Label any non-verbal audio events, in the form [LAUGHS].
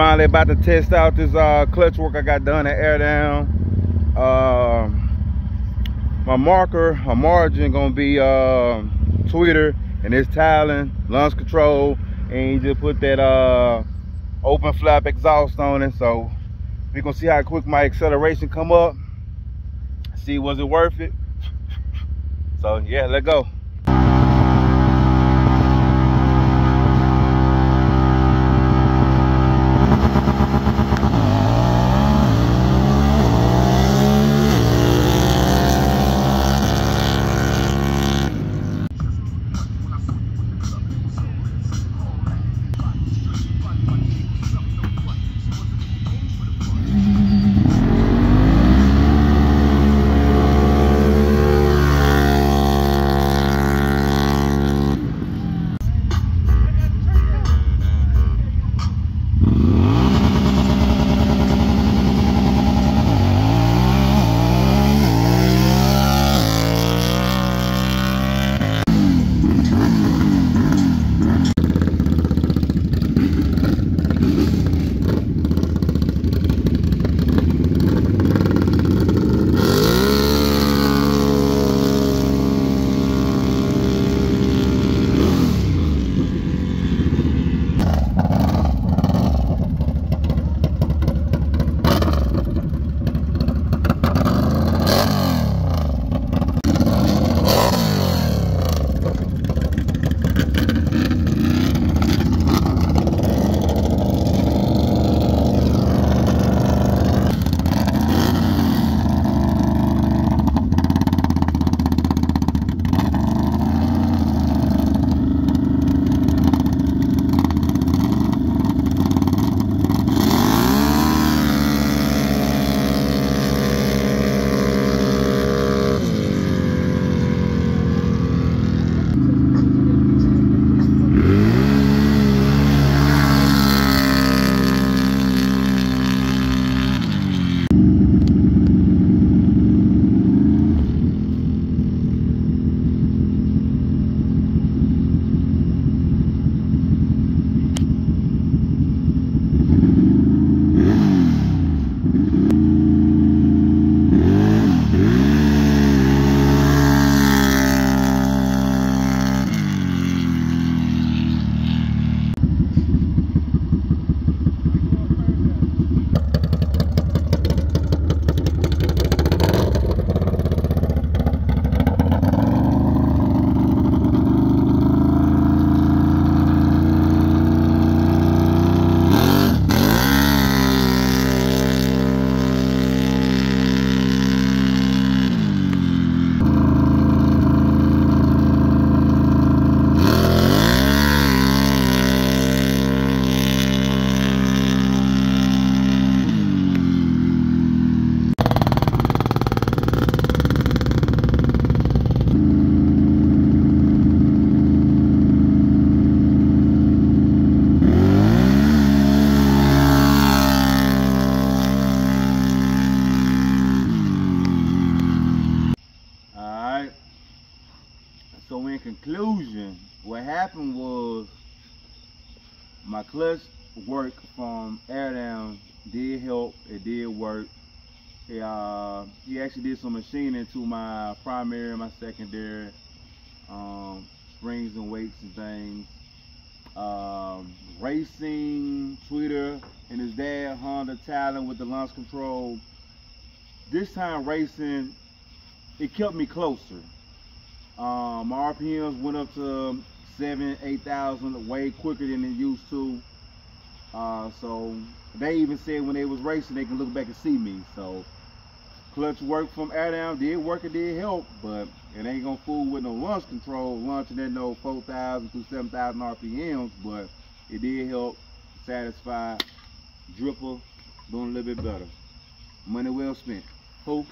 finally about to test out this uh, clutch work I got done at Air Down. Uh, my marker, my margin gonna be uh, tweeter and it's tiling, launch control, and you just put that uh, open flap exhaust on it. So we gonna see how quick my acceleration come up. See was it worth it? [LAUGHS] So yeah, let go. Conclusion, what happened was my clutch work from air down did help. It did work. He, uh, he actually did some machining to my primary and my secondary um, springs and weights and things. Um, racing, Twitter, and his dad, Honda Talon with the launch control. This time racing, it kept me closer. Um, my RPMs went up to seven, eight thousand, way quicker than it used to. Uh, so they even said when they was racing, they can look back and see me. So clutch work from down did work, it did help, but it ain't gonna fool with no launch control, launching at no 4,000 to 7,000 RPMs, but it did help satisfy dripper, doing a little bit better. Money well spent. Who?